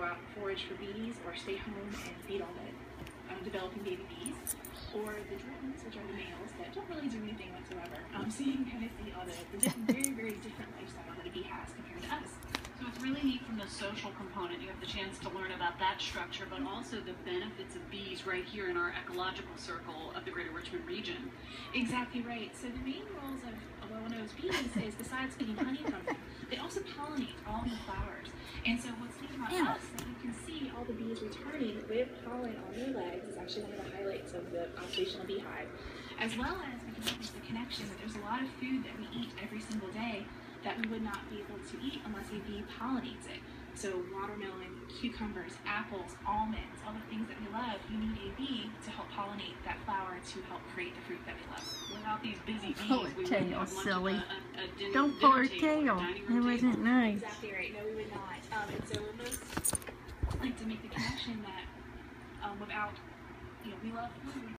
go out and forage for bees or stay home and feed all the um, developing baby bees. Or the drones, which are the males that don't really do anything whatsoever. Um, so you can kind of see all the, the different, very, very different lifestyle that a bee has compared to us. So it's really neat from the social component. You have the chance to learn about that structure, but also the benefits of bees right here in our ecological circle of the greater Richmond region. Exactly right. So the main roles of a well-nosed bees is besides getting honey from them, they also pollinate all the flowers. And so what's neat about Yeah. us that you can see all the bees returning with pollen on their legs is actually one of the highlights of the observational beehive. As well as we can notice the connection that there's a lot of food that we eat every single day that we would not be able to eat unless a bee pollinates it. So watermelon, cucumbers, apples, almonds, all the things that we love, you need a bee to help pollinate that flower to help create the fruit that we love. Without these busy bees, Pull her we wouldn't tail, have much silly. a, a, a din- Don't pull her tail. It wasn't nice. Exactly right. No, we would not. Um, and so we're most like to make the connection that um, without, you know, we love.